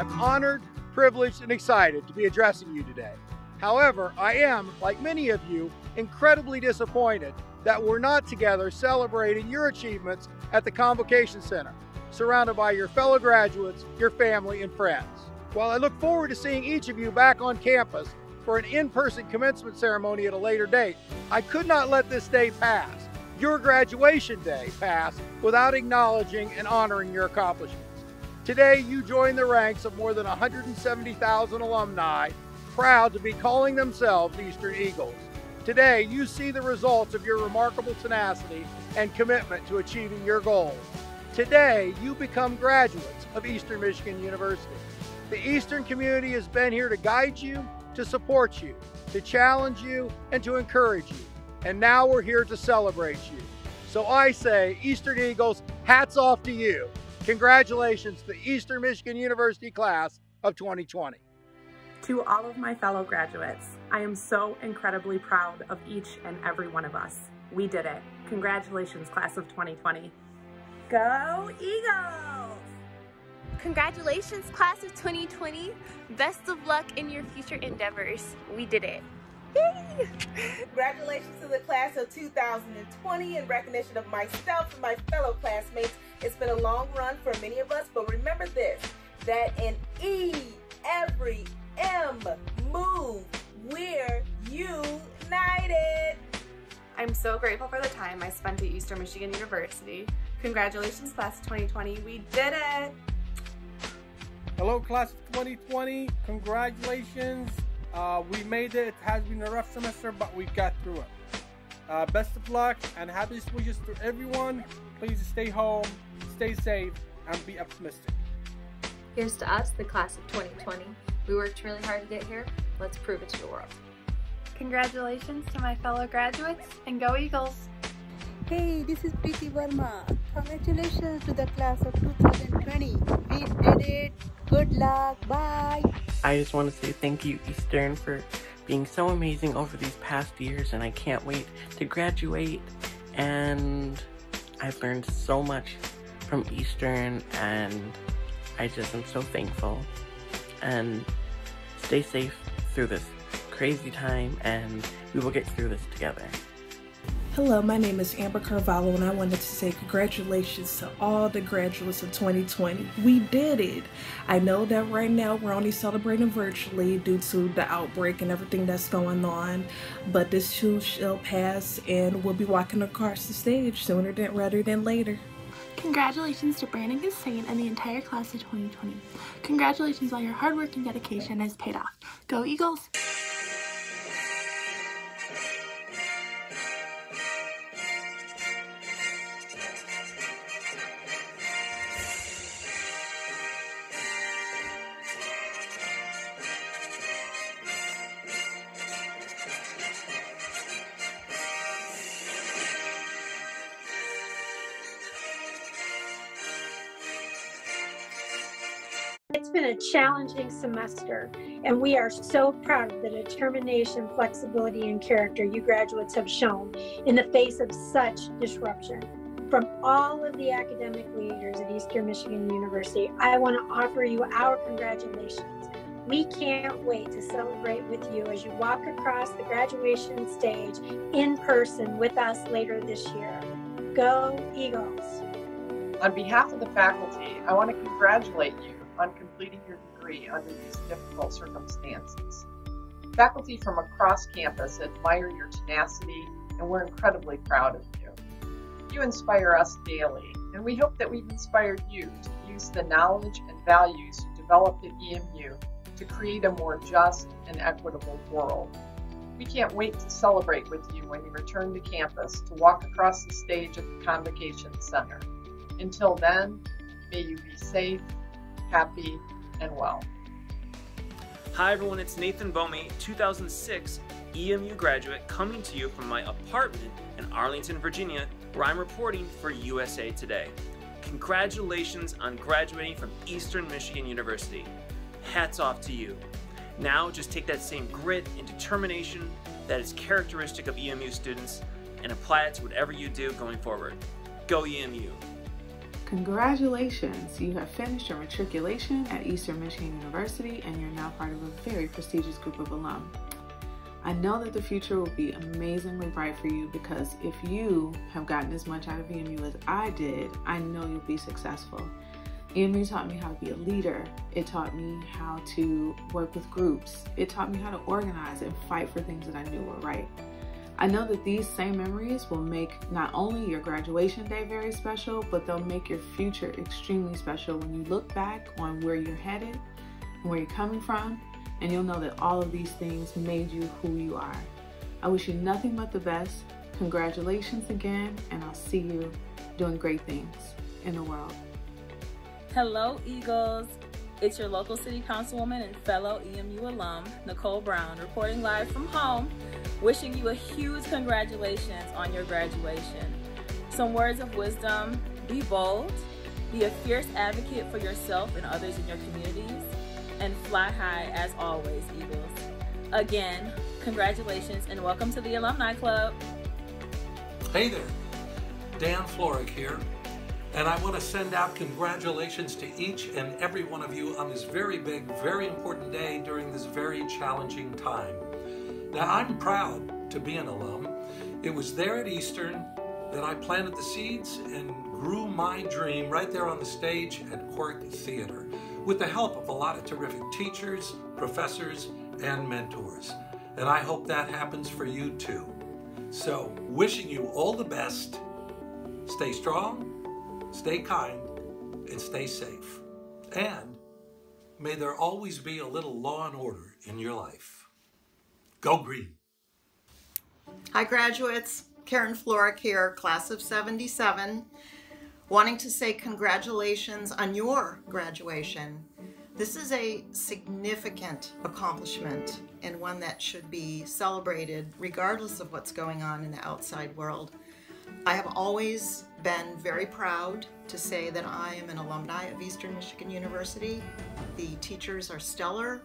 I'm honored, privileged, and excited to be addressing you today. However, I am, like many of you, incredibly disappointed that we're not together celebrating your achievements at the Convocation Center, surrounded by your fellow graduates, your family, and friends. While I look forward to seeing each of you back on campus for an in-person commencement ceremony at a later date, I could not let this day pass, your graduation day pass, without acknowledging and honoring your accomplishments. Today, you join the ranks of more than 170,000 alumni proud to be calling themselves Eastern Eagles. Today, you see the results of your remarkable tenacity and commitment to achieving your goals. Today, you become graduates of Eastern Michigan University. The Eastern community has been here to guide you, to support you, to challenge you, and to encourage you. And now we're here to celebrate you. So I say, Eastern Eagles, hats off to you. Congratulations to the Eastern Michigan University class of 2020. To all of my fellow graduates, I am so incredibly proud of each and every one of us. We did it. Congratulations, class of 2020. Go Eagles! Congratulations, class of 2020. Best of luck in your future endeavors. We did it. Yay! Congratulations to the class of 2020 in recognition of myself and my fellow classmates. It's been a long run for many of us, but remember this, that in E, every M, move, we're united. I'm so grateful for the time I spent at Eastern Michigan University. Congratulations, class of 2020. We did it! Hello, class of 2020. Congratulations. Uh, we made it. It has been a rough semester, but we got through it. Uh, best of luck and happy wishes to everyone. Please stay home, stay safe, and be optimistic. Here's to us, the class of 2020. We worked really hard to get here. Let's prove it to the world. Congratulations to my fellow graduates and go Eagles! Hey, this is Preeti Verma. Congratulations to the class of 2020. We did it. Good luck. Bye. I just want to say thank you, Eastern, for being so amazing over these past years, and I can't wait to graduate. And I've learned so much from Eastern, and I just am so thankful. And stay safe through this crazy time, and we will get through this together. Hello, my name is Amber Carvalho, and I wanted to say congratulations to all the graduates of 2020. We did it! I know that right now we're only celebrating virtually due to the outbreak and everything that's going on, but this too shall pass, and we'll be walking across the stage sooner than rather than later. Congratulations to Brandon Hussein and the entire class of 2020. Congratulations on your hard work and dedication has paid off. Go Eagles! Challenging semester, and we are so proud of the determination, flexibility, and character you graduates have shown in the face of such disruption. From all of the academic leaders at Eastern Michigan University, I want to offer you our congratulations. We can't wait to celebrate with you as you walk across the graduation stage in person with us later this year. Go Eagles! On behalf of the faculty, I want to congratulate you on completing your degree under these difficult circumstances. Faculty from across campus admire your tenacity, and we're incredibly proud of you. You inspire us daily, and we hope that we've inspired you to use the knowledge and values you developed at EMU to create a more just and equitable world. We can't wait to celebrate with you when you return to campus to walk across the stage at the Convocation Center. Until then, may you be safe, happy, and well. Hi everyone, it's Nathan Bomey, 2006 EMU graduate coming to you from my apartment in Arlington, Virginia, where I'm reporting for USA Today. Congratulations on graduating from Eastern Michigan University. Hats off to you. Now just take that same grit and determination that is characteristic of EMU students and apply it to whatever you do going forward. Go EMU! Congratulations! You have finished your matriculation at Eastern Michigan University and you're now part of a very prestigious group of alum. I know that the future will be amazingly bright for you because if you have gotten as much out of EMU as I did, I know you'll be successful. EMU taught me how to be a leader. It taught me how to work with groups. It taught me how to organize and fight for things that I knew were right. I know that these same memories will make not only your graduation day very special, but they'll make your future extremely special when you look back on where you're headed where you're coming from, and you'll know that all of these things made you who you are. I wish you nothing but the best. Congratulations again, and I'll see you doing great things in the world. Hello, Eagles. It's your local city councilwoman and fellow EMU alum, Nicole Brown, reporting live from home, wishing you a huge congratulations on your graduation. Some words of wisdom be bold, be a fierce advocate for yourself and others in your communities, and fly high as always, Eagles. Again, congratulations and welcome to the Alumni Club. Hey there, Dan Florek here. And I want to send out congratulations to each and every one of you on this very big, very important day during this very challenging time. Now, I'm proud to be an alum. It was there at Eastern that I planted the seeds and grew my dream right there on the stage at Quirk Theater with the help of a lot of terrific teachers, professors, and mentors. And I hope that happens for you too. So, wishing you all the best. Stay strong, stay kind, and stay safe. And may there always be a little law and order in your life. Go green. Hi, graduates. Karen Florek here, class of 77. Wanting to say congratulations on your graduation. This is a significant accomplishment and one that should be celebrated regardless of what's going on in the outside world. I have always been very proud to say that I am an alumni of Eastern Michigan University. The teachers are stellar,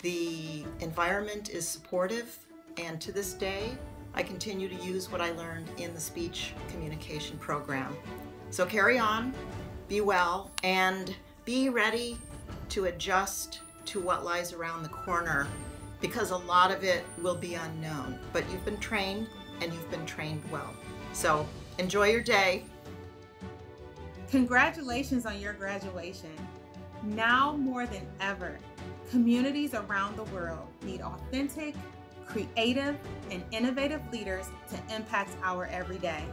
the environment is supportive, and to this day, I continue to use what I learned in the speech communication program. So carry on, be well, and be ready to adjust to what lies around the corner because a lot of it will be unknown. But you've been trained and you've been trained well. So enjoy your day. Congratulations on your graduation. Now more than ever, communities around the world need authentic, creative, and innovative leaders to impact our everyday.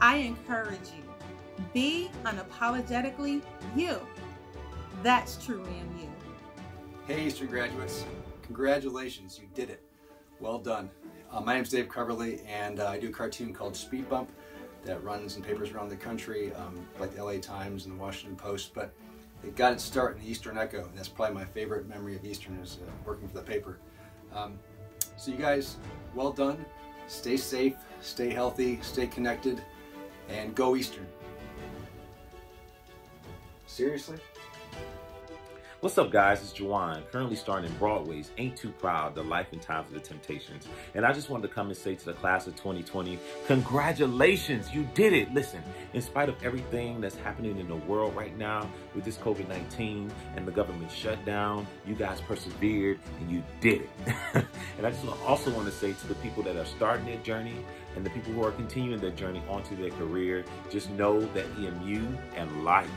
I encourage you, be unapologetically you. That's true EMU. Hey Eastern graduates, congratulations, you did it. Well done. Uh, my name is Dave Coverly and uh, I do a cartoon called Speed Bump that runs in papers around the country, um, like the LA Times and the Washington Post, but it got its start in the Eastern Echo, and that's probably my favorite memory of Eastern is uh, working for the paper. Um, so you guys, well done. Stay safe, stay healthy, stay connected, and go Eastern. Seriously? What's up, guys? It's Jawan, currently starring in Broadway's Ain't Too Proud, The Life and Times of the Temptations. And I just wanted to come and say to the class of 2020, congratulations, you did it. Listen, in spite of everything that's happening in the world right now with this COVID-19 and the government shutdown, you guys persevered and you did it. and I just also want to say to the people that are starting their journey and the people who are continuing their journey onto their career, just know that EMU and life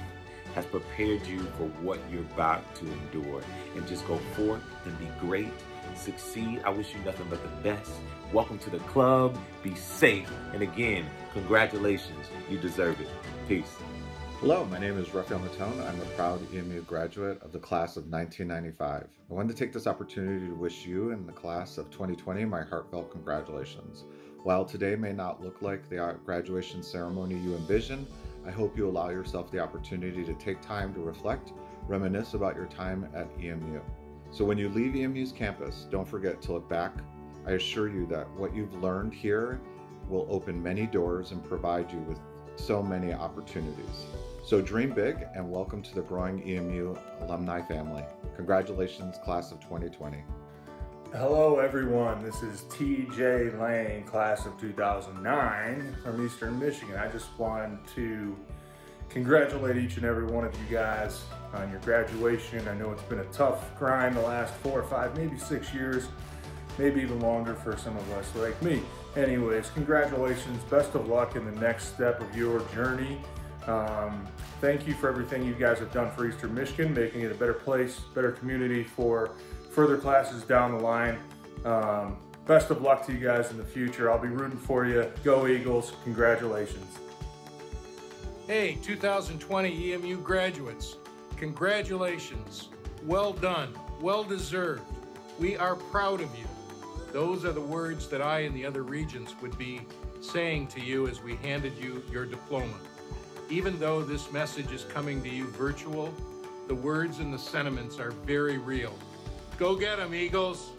has prepared you for what you're about to endure. And just go forth and be great, succeed. I wish you nothing but the best. Welcome to the club. Be safe. And again, congratulations. You deserve it. Peace. Hello, my name is Rafael Matone. I'm a proud EMU graduate of the class of 1995. I wanted to take this opportunity to wish you and the class of 2020 my heartfelt congratulations. While today may not look like the uh, graduation ceremony you envisioned, I hope you allow yourself the opportunity to take time to reflect, reminisce about your time at EMU. So when you leave EMU's campus, don't forget to look back. I assure you that what you've learned here will open many doors and provide you with so many opportunities. So dream big and welcome to the growing EMU alumni family. Congratulations, class of 2020. Hello, everyone. This is TJ Lane, class of 2009 from Eastern Michigan. I just wanted to congratulate each and every one of you guys on your graduation. I know it's been a tough grind the last four or five, maybe six years, maybe even longer for some of us like me. Anyways, congratulations. Best of luck in the next step of your journey. Um, thank you for everything you guys have done for Eastern Michigan, making it a better place, better community for further classes down the line. Um, best of luck to you guys in the future. I'll be rooting for you. Go Eagles. Congratulations. Hey, 2020 EMU graduates, congratulations. Well done, well deserved. We are proud of you. Those are the words that I and the other regents would be saying to you as we handed you your diploma. Even though this message is coming to you virtual, the words and the sentiments are very real. Go get them, Eagles!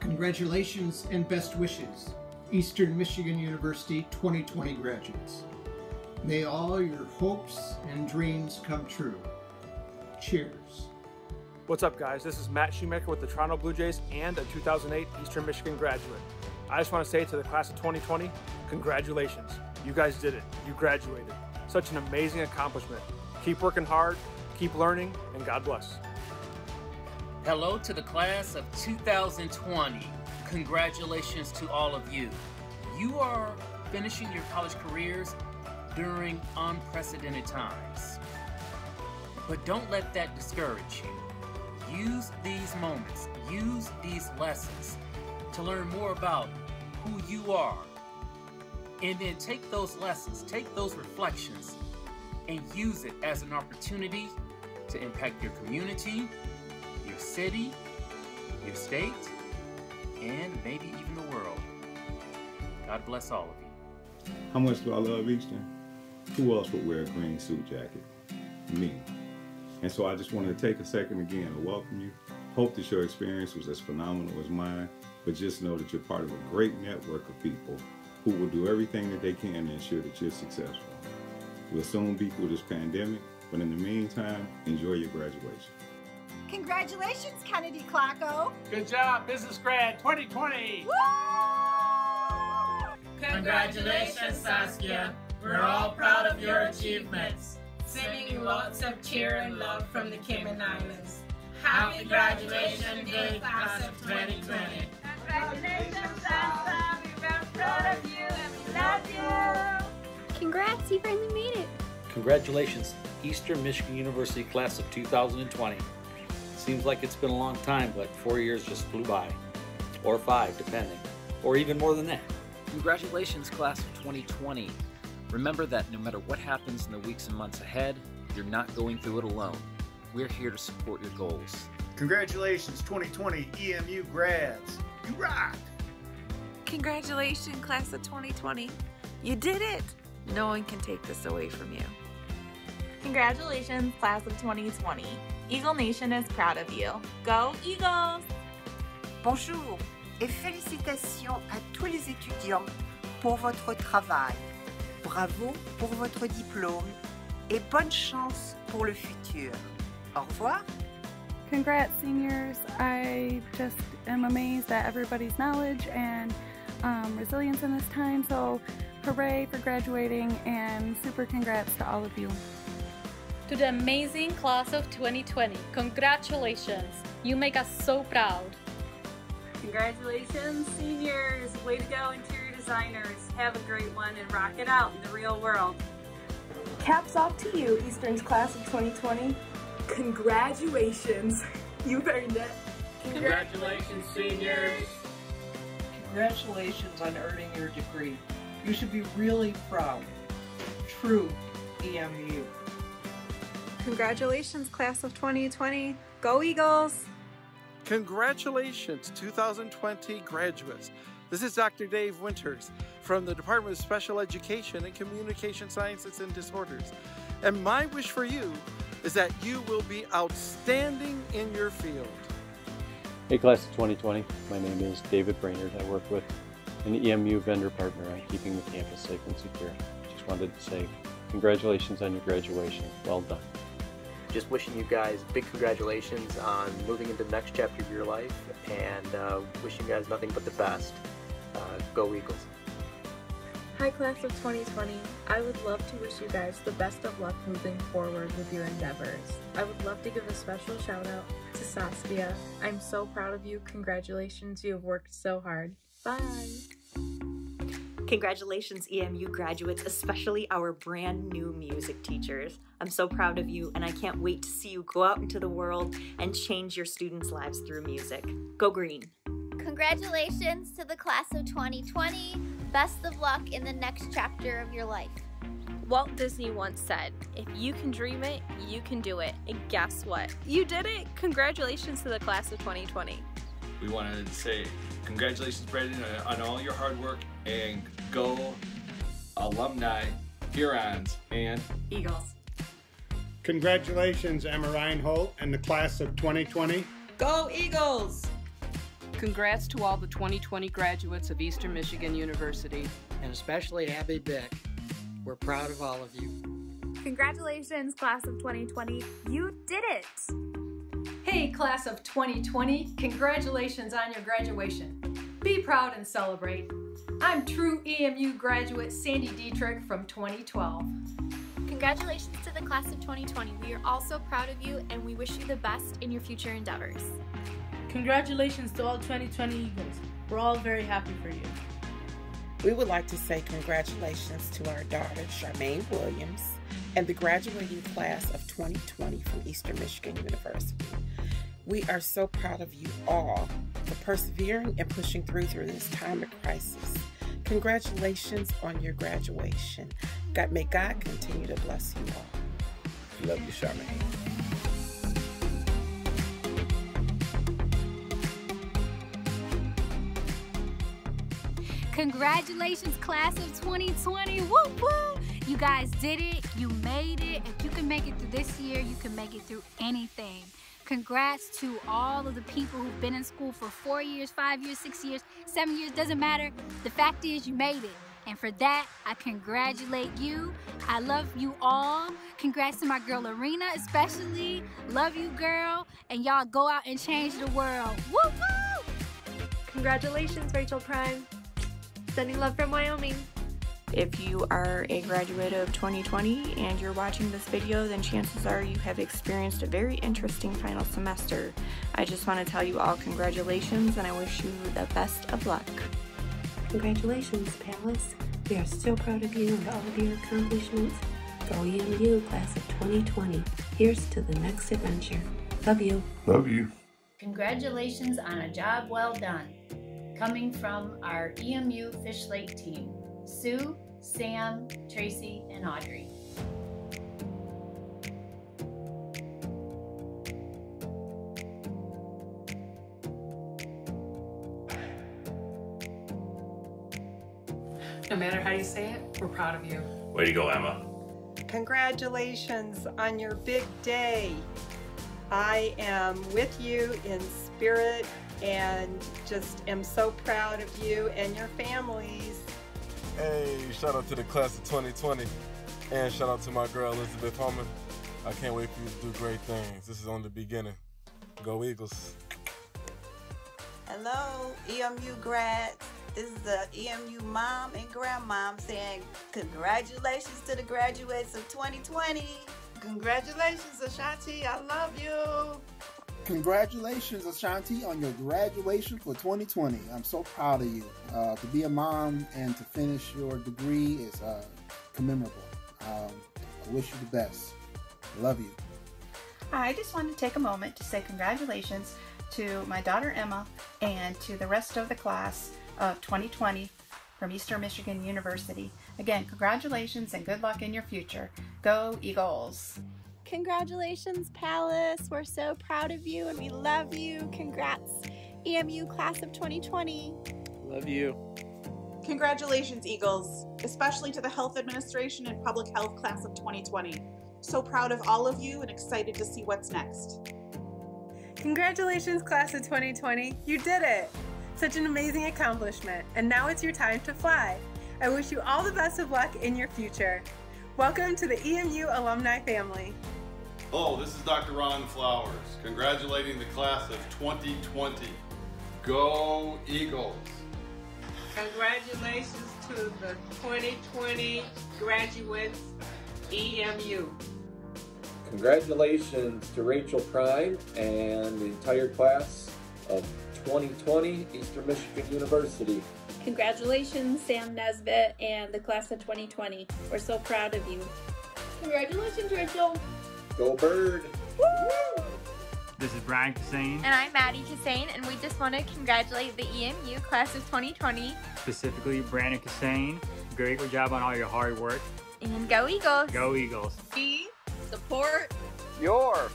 Congratulations and best wishes, Eastern Michigan University 2020 graduates. May all your hopes and dreams come true. Cheers. What's up, guys? This is Matt Shoemaker with the Toronto Blue Jays and a 2008 Eastern Michigan graduate. I just want to say to the class of 2020, congratulations. You guys did it. You graduated. Such an amazing accomplishment. Keep working hard, keep learning, and God bless. Hello to the class of 2020. Congratulations to all of you. You are finishing your college careers during unprecedented times. But don't let that discourage you. Use these moments, use these lessons to learn more about who you are. And then take those lessons, take those reflections, and use it as an opportunity to impact your community, city, your state, and maybe even the world. God bless all of you. How much do I love Eastern? Who else would wear a green suit jacket? Me. And so I just wanted to take a second again to welcome you. Hope that your experience was as phenomenal as mine, but just know that you're part of a great network of people who will do everything that they can to ensure that you're successful. We'll soon be through this pandemic, but in the meantime, enjoy your graduation. Congratulations, Kennedy Clacko. Good job, Business Grad 2020! Congratulations, Saskia. We're all proud of your achievements. Sending you lots of cheer and love from the Cayman Islands. Happy graduation day, class of 2020. Congratulations, Sasa. We're very proud of you and we love you. Congrats, you finally made it. Congratulations, Eastern Michigan University class of 2020. Seems like it's been a long time, but four years just flew by. Or five, depending. Or even more than that. Congratulations, class of 2020. Remember that no matter what happens in the weeks and months ahead, you're not going through it alone. We're here to support your goals. Congratulations, 2020 EMU grads. You rock! Congratulations, class of 2020. You did it! No one can take this away from you. Congratulations, class of 2020. Eagle Nation is proud of you. Go Eagles! Bonjour et félicitations à tous les étudiants pour votre travail. Bravo pour votre diplôme et bonne chance pour le futur. Au revoir. Congrats, seniors. I just am amazed at everybody's knowledge and um, resilience in this time. So, hooray for graduating and super congrats to all of you. To the amazing class of 2020, congratulations. You make us so proud. Congratulations, seniors. Way to go, interior designers. Have a great one and rock it out in the real world. Caps off to you, Eastern's class of 2020. Congratulations. You've earned it. Congratulations, seniors. Congratulations on earning your degree. You should be really proud. True EMU. Congratulations, class of 2020. Go Eagles! Congratulations, 2020 graduates. This is Dr. Dave Winters from the Department of Special Education and Communication Sciences and Disorders. And my wish for you is that you will be outstanding in your field. Hey class of 2020, my name is David Brainerd. I work with an EMU vendor partner on keeping the campus safe and secure. Just wanted to say congratulations on your graduation. Well done. Just wishing you guys big congratulations on moving into the next chapter of your life and uh, wishing you guys nothing but the best. Uh, go Eagles. Hi, class of 2020. I would love to wish you guys the best of luck moving forward with your endeavors. I would love to give a special shout out to Saskia. I'm so proud of you. Congratulations, you have worked so hard. Bye. Congratulations, EMU graduates, especially our brand new music teachers. I'm so proud of you, and I can't wait to see you go out into the world and change your students' lives through music. Go green. Congratulations to the class of 2020. Best of luck in the next chapter of your life. Walt Disney once said, If you can dream it, you can do it. And guess what? You did it! Congratulations to the class of 2020. We wanted to say congratulations, Brandon, on all your hard work and go alumni, Hurons, and Eagles. Congratulations, Emma Reinhold and the class of 2020. Go Eagles! Congrats to all the 2020 graduates of Eastern Michigan University. And especially Abby Bick. We're proud of all of you. Congratulations, class of 2020. You did it! Hey, class of 2020, congratulations on your graduation. Be proud and celebrate. I'm true EMU graduate Sandy Dietrich from 2012. Congratulations to the class of 2020. We are all so proud of you and we wish you the best in your future endeavors. Congratulations to all 2020 Eagles. We're all very happy for you. We would like to say congratulations to our daughter, Charmaine Williams, and the graduating class of 2020 from Eastern Michigan University. We are so proud of you all for persevering and pushing through through this time of crisis. Congratulations on your graduation. God, may God continue to bless you all. Love you, Charmaine. Congratulations, class of 2020. Woo woo! You guys did it. You made it. If you can make it through this year, you can make it through anything. Congrats to all of the people who've been in school for four years, five years, six years, seven years, doesn't matter. The fact is, you made it. And for that, I congratulate you. I love you all. Congrats to my girl Arena, especially. Love you, girl. And y'all go out and change the world. Woo woo! Congratulations, Rachel Prime. Sending love from Wyoming. If you are a graduate of 2020 and you're watching this video, then chances are you have experienced a very interesting final semester. I just want to tell you all congratulations and I wish you the best of luck. Congratulations, Palace. We are so proud of you and all of your accomplishments. Go EMU, class of 2020. Here's to the next adventure. Love you. Love you. Congratulations on a job well done. Coming from our EMU Fish Lake team. Sue, Sam, Tracy, and Audrey. No matter how you say it, we're proud of you. Way to go, Emma. Congratulations on your big day. I am with you in spirit and just am so proud of you and your families. Hey, shout out to the class of 2020 and shout out to my girl Elizabeth Homan. I can't wait for you to do great things. This is on the beginning. Go Eagles. Hello, EMU grads. This is the EMU mom and grandmom saying congratulations to the graduates of 2020. Congratulations, Ashanti. I love you. Congratulations, Ashanti, on your graduation for 2020. I'm so proud of you. Uh, to be a mom and to finish your degree is uh, commemorable. Um, I wish you the best. Love you. I just wanted to take a moment to say congratulations to my daughter Emma and to the rest of the class of 2020 from Eastern Michigan University. Again, congratulations and good luck in your future. Go Eagles! Congratulations, Palace. We're so proud of you and we love you. Congrats, EMU class of 2020. Love you. Congratulations, Eagles, especially to the Health Administration and Public Health class of 2020. So proud of all of you and excited to see what's next. Congratulations, class of 2020. You did it! Such an amazing accomplishment, and now it's your time to fly. I wish you all the best of luck in your future. Welcome to the EMU alumni family. Hello, this is Dr. Ron Flowers, congratulating the class of 2020. Go Eagles! Congratulations to the 2020 graduates, EMU. Congratulations to Rachel Prime and the entire class of 2020 Eastern Michigan University. Congratulations, Sam Nesbitt and the class of 2020. We're so proud of you. Congratulations, Rachel. Go Bird! Woo! This is Brian Kassane. And I'm Maddie Kassane, and we just want to congratulate the EMU class of 2020. Specifically, Brandon Kassane. Great job on all your hard work. And go Eagles! Go Eagles! We support your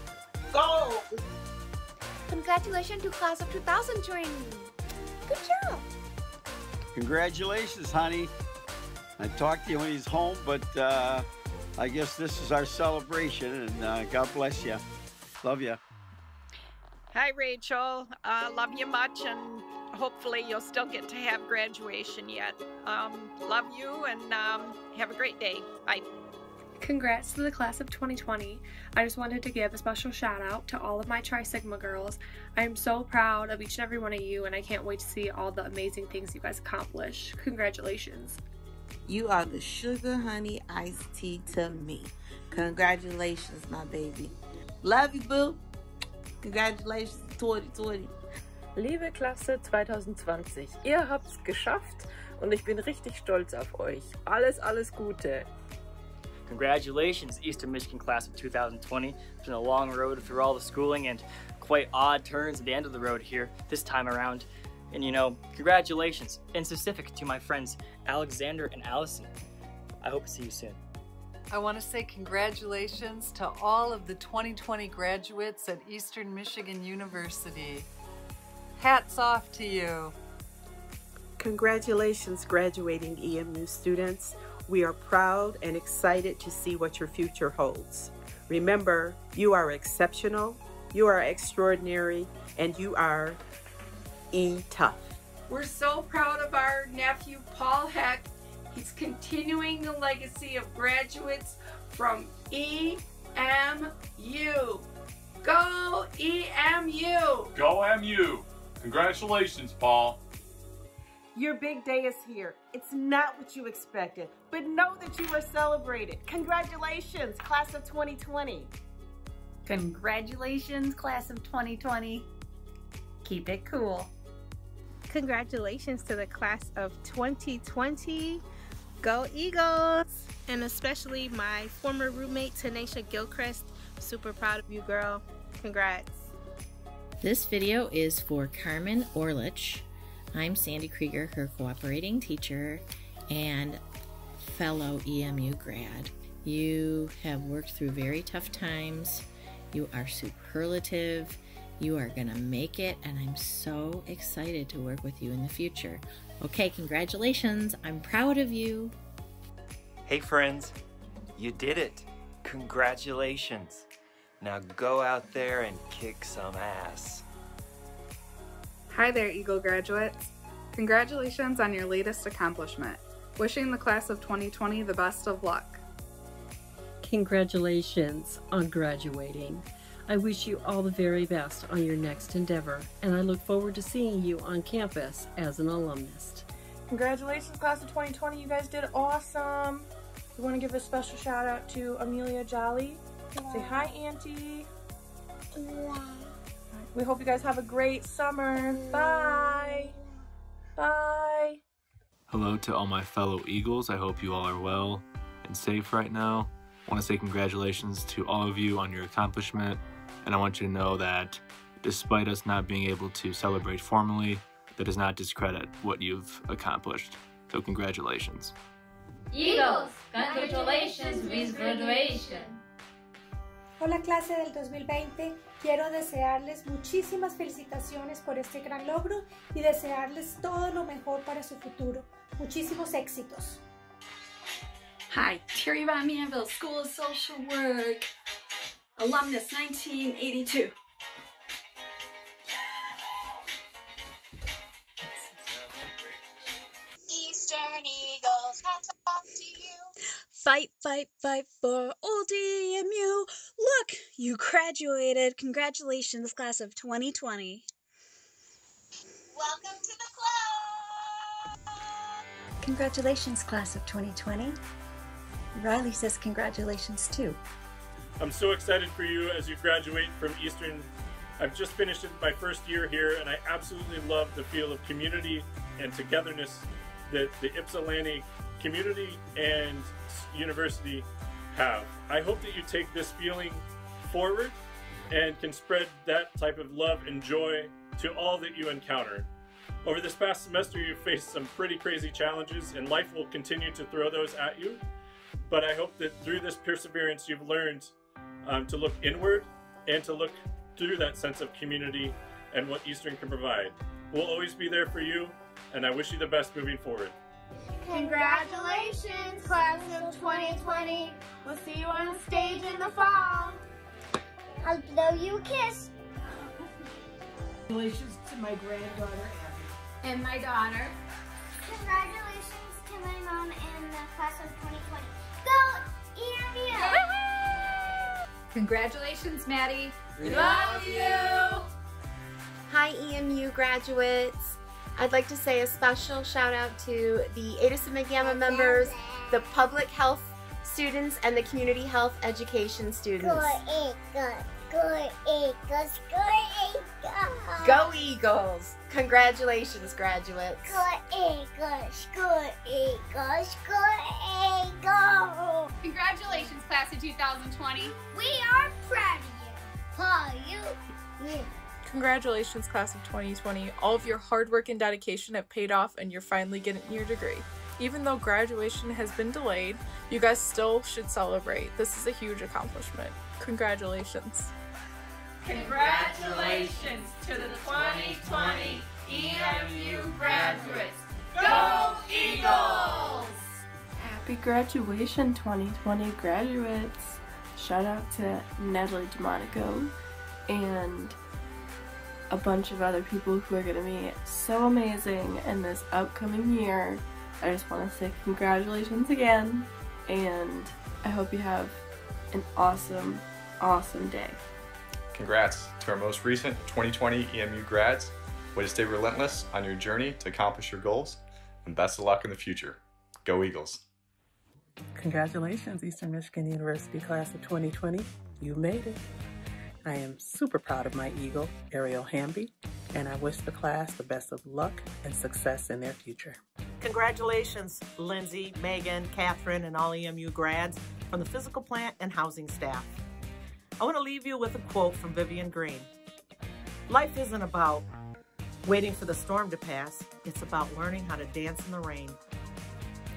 goals! Congratulations to class of 2020. Good job. Congratulations, honey. I talked to you when he's home, but uh, I guess this is our celebration, and uh, God bless you. Love you. Hi, Rachel. Uh, love you much, and hopefully you'll still get to have graduation yet. Um, love you, and um, have a great day. Bye. Congrats to the class of 2020. I just wanted to give a special shout out to all of my Tri Sigma girls. I am so proud of each and every one of you, and I can't wait to see all the amazing things you guys accomplish. Congratulations. You are the sugar honey iced tea to me. Congratulations, my baby. Love you, boo. Congratulations, 2020. Liebe Klasse 2020, ihr habt's geschafft und ich bin richtig stolz auf euch. Alles, alles Gute. Congratulations, Eastern Michigan class of 2020. It's been a long road through all the schooling and quite odd turns at the end of the road here this time around. And you know, congratulations, and specific to my friends Alexander and Allison. I hope to see you soon. I want to say congratulations to all of the 2020 graduates at Eastern Michigan University. Hats off to you. Congratulations, graduating EMU students. We are proud and excited to see what your future holds. Remember, you are exceptional, you are extraordinary, and you are E tough. We're so proud of our nephew, Paul Heck. He's continuing the legacy of graduates from EMU. Go EMU! Go MU! Congratulations, Paul. Your big day is here. It's not what you expected, but know that you are celebrated. Congratulations, class of 2020. Congratulations, class of 2020. Keep it cool. Congratulations to the class of 2020. Go Eagles! And especially my former roommate, Tanisha Gilchrist. Super proud of you, girl. Congrats. This video is for Carmen Orlich. I'm Sandy Krieger, her cooperating teacher and fellow EMU grad. You have worked through very tough times. You are superlative. You are going to make it, and I'm so excited to work with you in the future. Okay, congratulations. I'm proud of you. Hey, friends, you did it. Congratulations. Now go out there and kick some ass. Hi there, Eagle graduates. Congratulations on your latest accomplishment. Wishing the class of 2020 the best of luck. Congratulations on graduating. I wish you all the very best on your next endeavor, and I look forward to seeing you on campus as an alumnus. Congratulations, class of 2020. You guys did awesome. We want to give a special shout out to Amelia Jolly. Say hi, Auntie. We hope you guys have a great summer. Bye. Bye. Hello to all my fellow Eagles. I hope you all are well and safe right now. I want to say congratulations to all of you on your accomplishment, and I want you to know that despite us not being able to celebrate formally, that does not discredit what you've accomplished. So, congratulations. Eagles, congratulations with graduation. Hola clase del 2020, quiero desearles muchísimas felicitaciones por este gran logro y desearles todo lo mejor para su futuro. Muchísimos éxitos. Hi, Terry Von Manville, School of Social Work, alumnus 1982. Eastern Eagles, hats off to you. Fight, fight, fight for old EMU. Look, you graduated. Congratulations, class of 2020. Welcome to the club. Congratulations, class of 2020. Riley says congratulations too. I'm so excited for you as you graduate from Eastern. I've just finished my first year here and I absolutely love the feel of community and togetherness that the Ypsilanti community and university have. I hope that you take this feeling forward and can spread that type of love and joy to all that you encounter. Over this past semester, you've faced some pretty crazy challenges, and life will continue to throw those at you. But I hope that through this perseverance, you've learned um, to look inward and to look through that sense of community and what Eastern can provide. We'll always be there for you, and I wish you the best moving forward. Congratulations, class of 2020. We'll see you on stage in the fall. I'll blow you a kiss. Congratulations to my granddaughter, Abby. And my daughter. Congratulations to my mom and the class of 2020. Go EMU! Congratulations, Maddie. We love you. Hi, EMU graduates. I'd like to say a special shout out to the Eta Sigma Gamma members, the public health students, and the community health education students. Go Eagles! Go Eagles! Go Eagles! Go Eagles! Congratulations, graduates. Go Eagles! Go Eagles! Go Eagles! Congratulations, class of 2020. We are proud of you. Paul, you. you. Congratulations, class of 2020. All of your hard work and dedication have paid off, and you're finally getting your degree. Even though graduation has been delayed, you guys still should celebrate. This is a huge accomplishment. Congratulations. Congratulations to the 2020 EMU graduates. Go Eagles! Happy graduation 2020 graduates. Shout out to Natalie DeMonico and a bunch of other people who are going to be so amazing in this upcoming year. I just want to say congratulations again and I hope you have an awesome, awesome day. Congrats to our most recent 2020 EMU grads. Way to stay relentless on your journey to accomplish your goals and best of luck in the future. Go Eagles! Congratulations, Eastern Michigan University class of 2020. You made it. I am super proud of my Eagle, Ariel Hamby, and I wish the class the best of luck and success in their future. Congratulations, Lindsay, Megan, Catherine, and all EMU grads from the physical plant and housing staff. I want to leave you with a quote from Vivian Green. Life isn't about waiting for the storm to pass, it's about learning how to dance in the rain.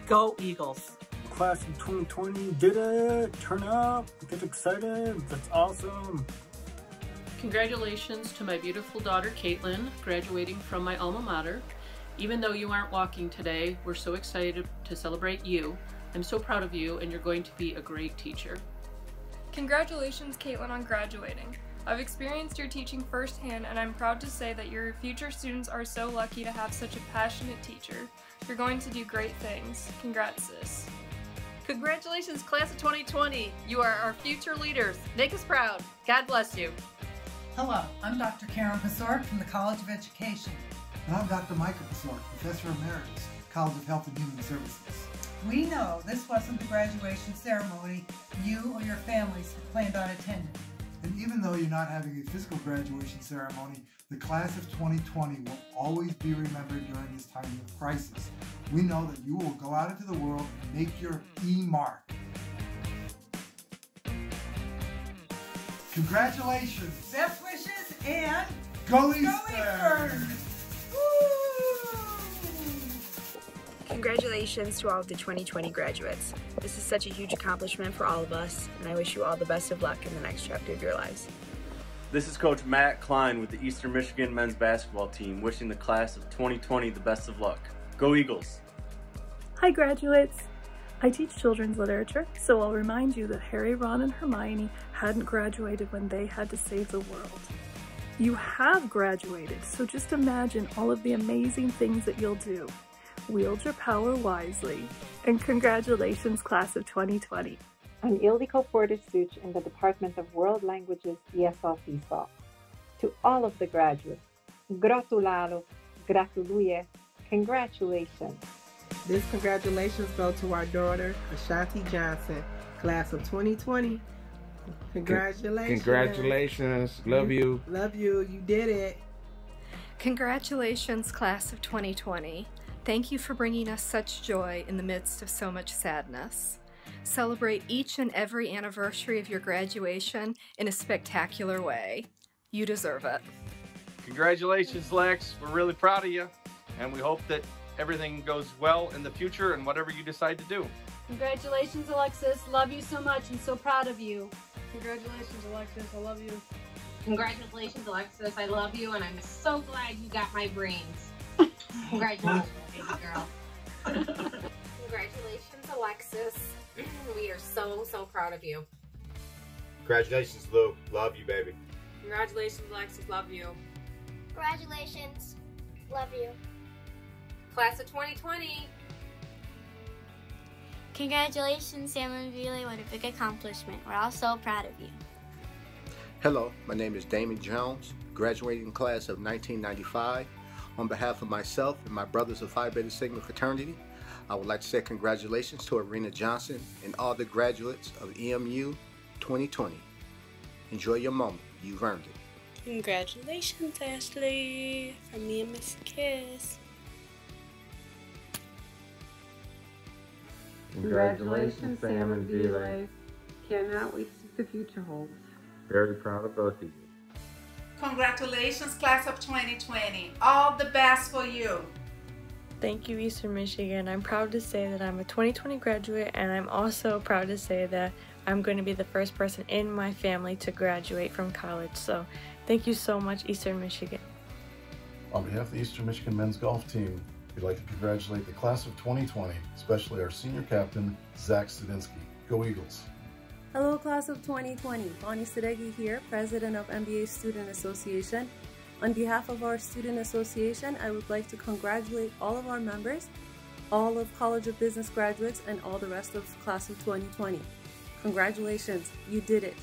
Go Eagles! Class of 2020 did it! Turn up! Get excited! That's awesome! Congratulations to my beautiful daughter Caitlin, graduating from my alma mater. Even though you aren't walking today, we're so excited to celebrate you. I'm so proud of you and you're going to be a great teacher. Congratulations, Caitlin, on graduating. I've experienced your teaching firsthand and I'm proud to say that your future students are so lucky to have such a passionate teacher. You're going to do great things. Congrats, sis. Congratulations, class of 2020. You are our future leaders. Make us proud. God bless you. Hello, I'm Dr. Karen Paciorek from the College of Education. And I'm Dr. Michael Paciorek, Professor Emeritus, College of Health and Human Services. We know this wasn't the graduation ceremony you or your families planned on attending. And even though you're not having a physical graduation ceremony, the class of 2020 will always be remembered during this time of crisis. We know that you will go out into the world and make your E mark. Congratulations! Best wishes and Go Go Eastern! Congratulations to all of the 2020 graduates. This is such a huge accomplishment for all of us, and I wish you all the best of luck in the next chapter of your lives. This is Coach Matt Klein with the Eastern Michigan men's basketball team, wishing the class of 2020 the best of luck. Go Eagles! Hi, graduates! I teach children's literature, so I'll remind you that Harry, Ron, and Hermione hadn't graduated when they had to save the world. You have graduated, so just imagine all of the amazing things that you'll do. Wield your power wisely, and congratulations, class of 2020. I'm Ildiko Porter-Szücs in the Department of World Languages ESL CSAL. To all of the graduates, gratulalo, gratuluję, congratulations. This congratulations go to our daughter, Ashanti Johnson, class of 2020. Congratulations. Congratulations. Love you. Love you. You did it. Congratulations, class of 2020. Thank you for bringing us such joy in the midst of so much sadness. Celebrate each and every anniversary of your graduation in a spectacular way. You deserve it. Congratulations, Lex. We're really proud of you, and we hope that everything goes well in the future and whatever you decide to do. Congratulations, Alexis. Love you so much and so proud of you. Congratulations, Alexis. I love you. Congratulations, Alexis. I love you, and I'm so glad you got my brains. Congratulations, baby girl. Congratulations, Alexis. We are so, so proud of you. Congratulations, Lou. Love you, baby. Congratulations, Alexis. Love you. Congratulations. Love you. Class of 2020. Congratulations, Sam and Vile. What a big accomplishment. We're all so proud of you. Hello, my name is Damon Jones, graduating class of 1995. On behalf of myself and my brothers of Phi Beta Sigma fraternity, I would like to say congratulations to Arena Johnson and all the graduates of EMU 2020. Enjoy your moment. You've earned it. Congratulations, Ashley, from me and Miss Kiss. Congratulations, Sam and Vile. Cannot wait to see the future holds. Very proud of both of you. Congratulations, class of 2020. All the best for you. Thank you, Eastern Michigan. I'm proud to say that I'm a 2020 graduate, and I'm also proud to say that I'm going to be the first person in my family to graduate from college. So, thank you so much, Eastern Michigan. On behalf of the Eastern Michigan men's golf team, we'd like to congratulate the class of 2020, especially our senior captain, Zach Studinsky. Go Eagles! Hello, class of 2020. Bonnie Sadeghi here, president of MBA Student Association. On behalf of our student association, I would like to congratulate all of our members, all of College of Business graduates, and all the rest of class of 2020. Congratulations, you did it.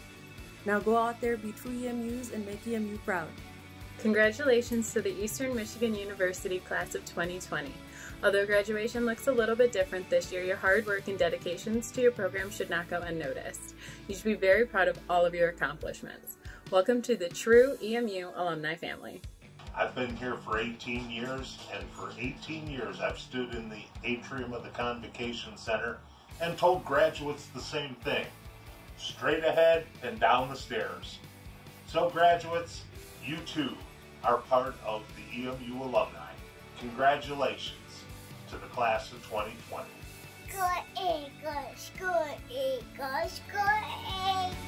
Now go out there, be true EMUs, and make EMU proud. Congratulations to the Eastern Michigan University class of 2020. Although graduation looks a little bit different this year, your hard work and dedications to your program should not go unnoticed. You should be very proud of all of your accomplishments. Welcome to the true EMU alumni family. I've been here for 18 years, and for 18 years I've stood in the atrium of the Convocation Center and told graduates the same thing straight ahead and down the stairs. So, graduates, you too are part of the EMU alumni. Congratulations to the class of 2020. Good Eagles, good Eagles, good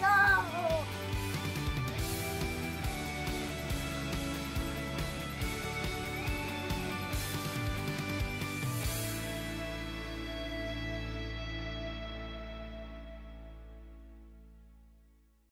Eagles.